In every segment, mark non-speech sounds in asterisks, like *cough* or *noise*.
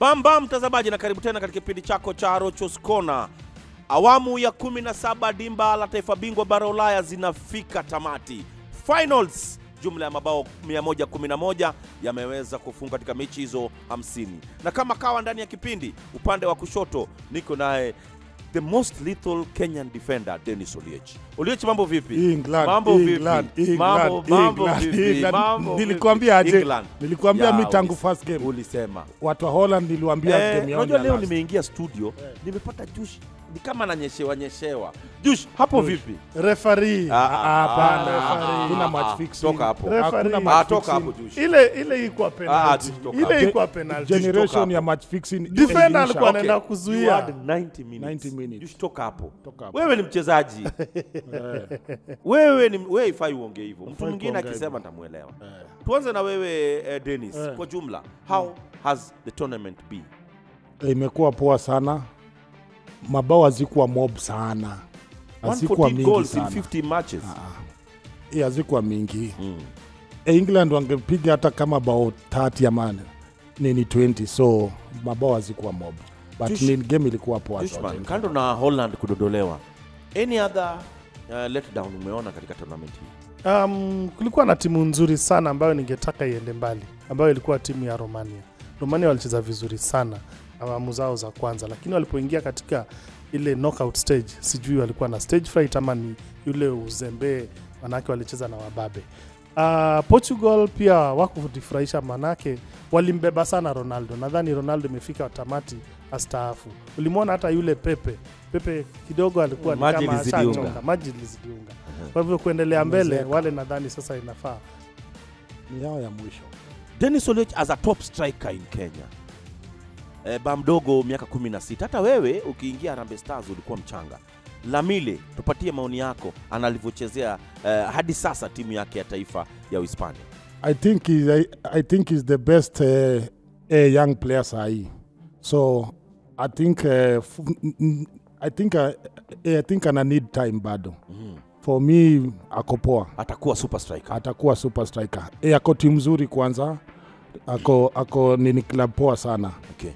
Bamba mtazamaji, na karibu tena katika kipindi chako cha Rochos Corner. Awamu ya 17 dimba la taifa bingwa bara Ulaya zinafika tamati. Finals, jumla ya mabao 111 yameweza kufunga katika mechi hizo 50, na kama kawa ndani ya kipindi, upande wa kushoto niko naye the most little Kenyan defender Dennis Oliech. Oliech, mambo vipi? England, mambo England, vipi? England, mambo, mambo England, vipi? England. Mambo Nilikwambia vipi? aje? England. Nilikwambia yeah, mi tangu first game. Ulisema Watu wa Holland niliwaambia Eh, game yao unajua leo nimeingia studio eh, nimepata Jush ni kama nanyeshewa nyeshewa. Jush, hapo vipi? Referee. Ah, Ah, Hapana, ah, ah, hakuna ah, match ah, fixing. toka hapo. Hakuna Ah, match toka hapo ile ile iko penalty. ile iko penalty. Generation ya match fixing. Defender alikuwa anaenda You kuzuia. had 90 minutes. 90 minutes. Toka hapo. Wewe ni mchezaji. *laughs* wewe ni wewe ifai uongee hivyo. Mtu mwingine akisema ntamwelewa nitamuelewa. Tuanze na wewe eh, Dennis. Eh. Kwa jumla, how has the tournament been? Eh, Imekuwa poa sana. Mabao hazikuwa mob sana. Hazikuwa mingi sana. 50 matches. Eh, hazikuwa mingi. Mm. e England wangepiga hata kama bao 30 ama nini 20 so mabao hazikuwa mob. But ni game ilikuwa poa kando na Holland kudondolewa, any other uh, letdown umeona katika tournament hii? Um, kulikuwa na timu nzuri sana ambayo ningetaka iende mbali, ambayo ilikuwa timu ya Romania. Romania walicheza vizuri sana awamu zao za kwanza, lakini walipoingia katika ile knockout stage, sijui walikuwa na stage fright ama ni yule uzembe, manake walicheza na wababe. Uh, Portugal pia wakujifurahisha, manake walimbeba sana Ronaldo. Nadhani Ronaldo imefika tamati astaafu. Ulimwona hata yule Pepe, Pepe kidogo alikuwa ni Maji kama ilizidi maji lizidiunga. Kwa hivyo kuendelea mbele, wale nadhani sasa inafaa Ni yao ya mwisho. Dennis Oliech as a top striker in Kenya. E, ba mdogo miaka 16. Hata wewe ukiingia Harambee Stars ulikuwa mchanga. Lamile, tupatie maoni yako analivyochezea uh, hadi sasa timu yake ya taifa ya Uhispania. I think he's, I, I think he's the best uh, uh, young player sahi. So I think uh, I think uh, I think ana need time bado. Mm. For me ako poa. Atakuwa super striker. Atakuwa super striker. E, ako timu nzuri kwanza. Ako ako nini club poa sana. Okay.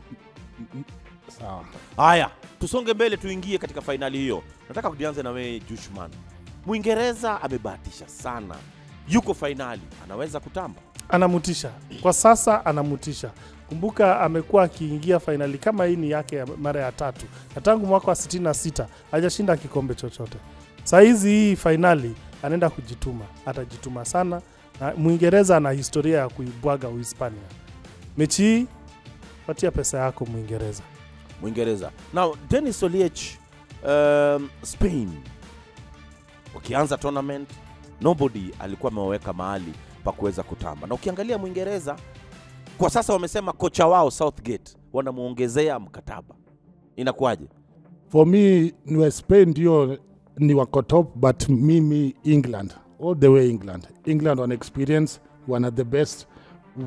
Sawa. Haya, tusonge mbele, tuingie katika fainali hiyo. Nataka kuanza na wewe Jushman. Mwingereza amebahatisha sana, yuko fainali, anaweza kutamba. anamutisha kwa sasa, anamutisha. Kumbuka amekuwa akiingia fainali kama hii ni yake ya mara ya tatu, na tangu mwaka wa 66 hajashinda kikombe chochote. Saa hizi hii fainali anaenda kujituma, atajituma sana, na Mwingereza ana historia ya kuibwaga Uhispania. Mechi hii patia pesa yako Mwingereza. Mwingereza. Now Dennis Oliech, um, Spain ukianza tournament, nobody alikuwa amewaweka mahali pa kuweza kutamba, na ukiangalia Mwingereza kwa sasa wamesema kocha wao Southgate wanamwongezea mkataba, inakuwaje? For me ni wa Spain ndio ni wako top but mimi England all the way England. England wana experience wana the best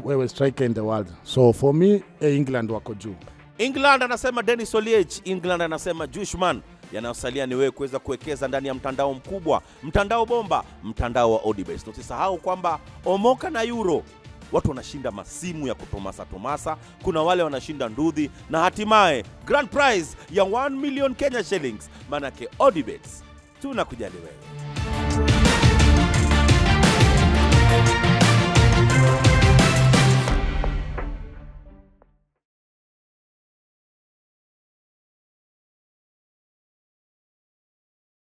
wewe striker in the world. So for me eh, England wako juu. England anasema Dennis Oliech, England anasema Jushman. Yanayosalia ni wewe kuweza kuwekeza ndani ya mtandao mkubwa, mtandao bomba, mtandao wa Odibase. Tusisahau kwamba Omoka na Euro watu wanashinda masimu ya kutomasa tomasa, kuna wale wanashinda ndudhi na hatimaye grand prize ya 1 million Kenya shillings. Manake Odibase tunakujali wewe.